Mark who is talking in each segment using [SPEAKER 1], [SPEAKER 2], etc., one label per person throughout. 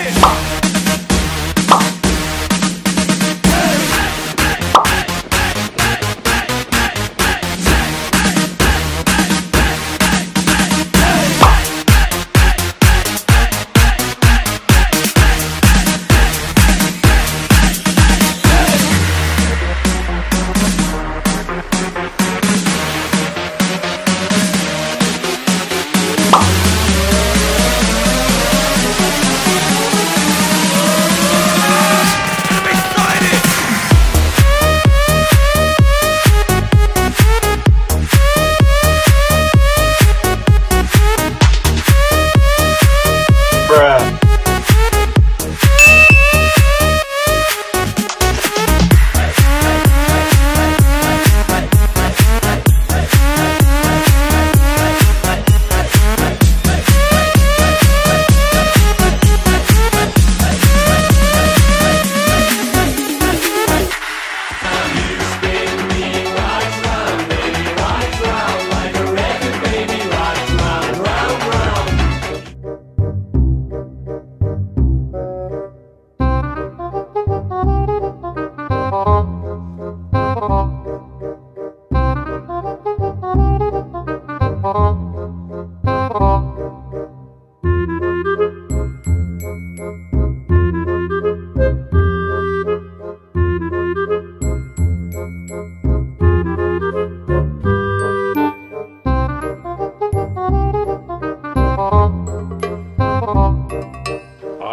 [SPEAKER 1] it.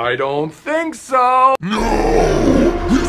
[SPEAKER 1] I don't think so.
[SPEAKER 2] No!